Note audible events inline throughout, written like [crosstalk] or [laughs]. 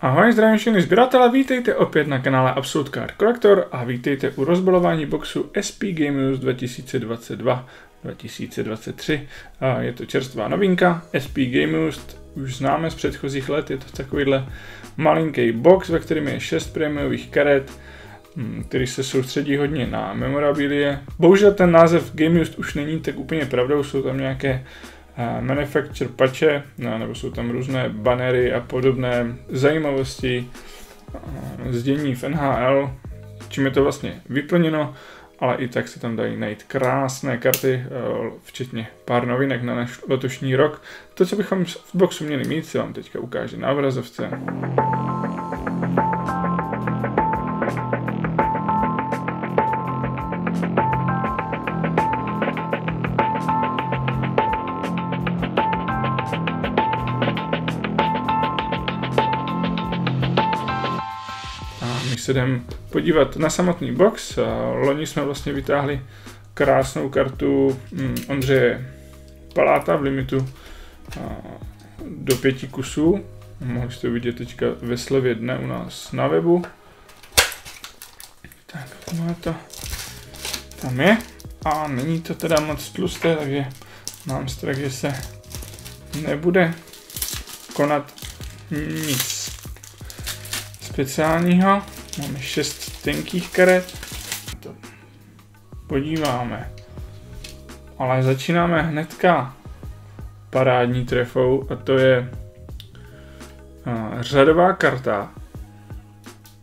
Ahoj, zdravím všechny sběratele, vítejte opět na kanále Absolute Card Collector a vítejte u rozbalování boxu SP Game News 2022-2023. Je to čerstvá novinka, SP Game News, už známe z předchozích let, je to takovýhle malinký box, ve kterém je 6 prémiových karet, hm, který se soustředí hodně na memorabilie. Bohužel ten název Game News už není tak úplně pravdou, jsou tam nějaké manufacture patche, no, nebo jsou tam různé banery a podobné zajímavosti, zdění v NHL, čím je to vlastně vyplněno, ale i tak se tam dají najít krásné karty, včetně pár novinek na náš letošní rok. To, co bychom v boxu měli mít, si vám teďka ukáže na obrazovce. Se jdem podívat na samotný box. Loni jsme vlastně vytáhli krásnou kartu mm, Ondřeje Paláta v limitu do pěti kusů. Mohli jste vidět teďka ve slevě dne u nás na webu. Tak, tohle to tam je. A není to teda moc tlusté, takže mám strach, že se nebude konat nic speciálního. Máme šest tenkých karet. To podíváme. Ale začínáme hnedka parádní trefou a to je a, řadová karta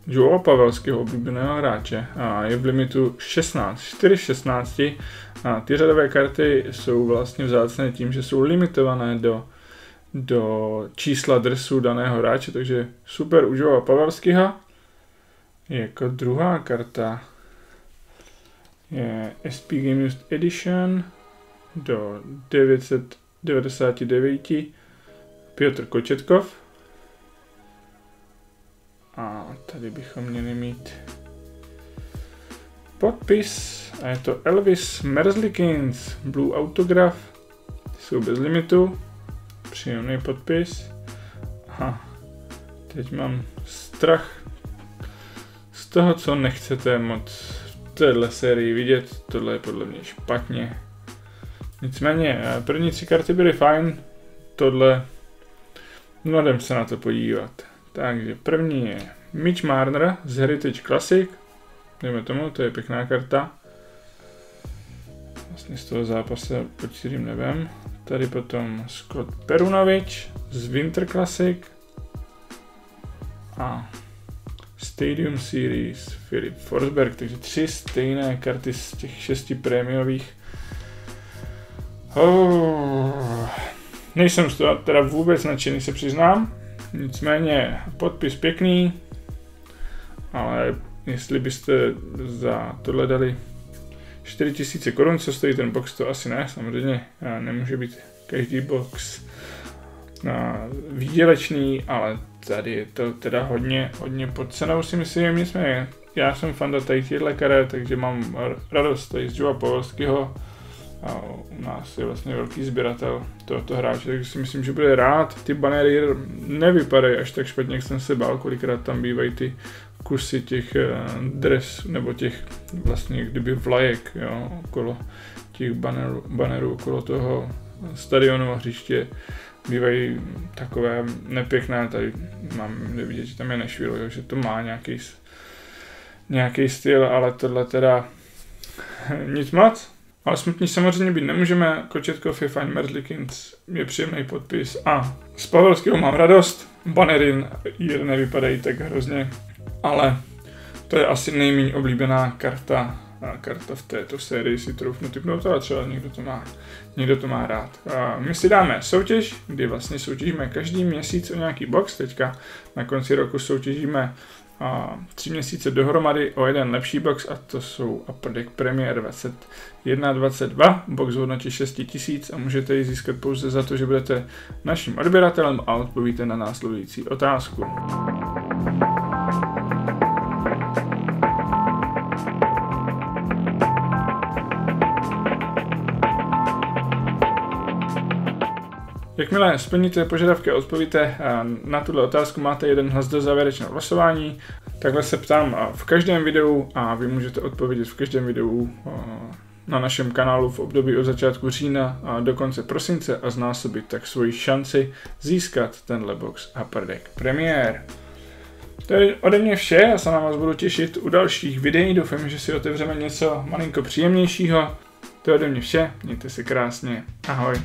Joe Pavelského oblíbeného hráče a je v limitu 16, 4 16. A ty řadové karty jsou vlastně vzácné tím, že jsou limitované do, do čísla dresu daného hráče, takže super u Joe Pavelského. Jako druhá karta je SP Game Used Edition do 999 Piotr Kočetkov. A tady bychom měli mít podpis a je to Elvis Merzlikins Blue Autograph. Jsou bez limitu. Příjemný podpis. Aha, teď mám strach toho, co nechcete moc v téhle sérii vidět, tohle je podle mě špatně. Nicméně, eh, první tři karty byly fajn, tohle, no jdem se na to podívat. Takže první je Mitch Marner z Heritage Classic, dejme tomu, to je pěkná karta. Vlastně z toho zápase pod čtyřím nebem. Tady potom Scott Perunovič z Winter Classic. A Stadium Series, Filip Forsberg, takže tři stejné karty z těch šesti prémiových. Oh, nejsem z toho teda vůbec nadšený, se přiznám. Nicméně podpis pěkný, ale jestli byste za tohle dali 4000 korun, co stojí ten box, to asi ne, samozřejmě nemůže být každý box výdělečný, ale tady je to teda hodně, hodně pod cenou si myslím, nicméně já jsem fan tady těchto karet, takže mám radost tady z Joa Povolského a u nás je vlastně velký sběratel tohoto hráče, takže si myslím, že bude rád. Ty banery nevypadají až tak špatně, jak jsem se bál, kolikrát tam bývají ty kusy těch eh, dres, nebo těch vlastně kdyby vlajek, jo, okolo těch banerů, banerů okolo toho stadionu a hřiště bývají takové nepěkné, tady mám vidět, že tam je Nashville, že to má nějaký, nějaký styl, ale tohle teda [laughs] nic moc. Ale smutní samozřejmě být nemůžeme, Kočetkov je fajn, Merzlikins je příjemný podpis a z Pavelského mám radost, Banerin nevypadají tak hrozně, ale to je asi nejméně oblíbená karta karta v této sérii si troufnu typnout, ale třeba někdo to má, někdo to má rád. My si dáme soutěž, kdy vlastně soutěžíme každý měsíc o nějaký box, teďka na konci roku soutěžíme a tři měsíce dohromady o jeden lepší box a to jsou Upper Deck Premier 21-22, box v hodnotě 6000 a můžete ji získat pouze za to, že budete naším odběratelem a odpovíte na následující otázku. Jakmile splníte požadavky a odpovíte na tuto otázku, máte jeden hlas do závěrečného hlasování. Takhle se ptám v každém videu a vy můžete odpovědět v každém videu na našem kanálu v období od začátku října a do konce prosince a znásobit tak svoji šanci získat tenhle box Upper Deck Premier. To je ode mě vše, já se na vás budu těšit u dalších videí, doufám, že si otevřeme něco malinko příjemnějšího. To je ode mě vše, mějte se krásně, ahoj.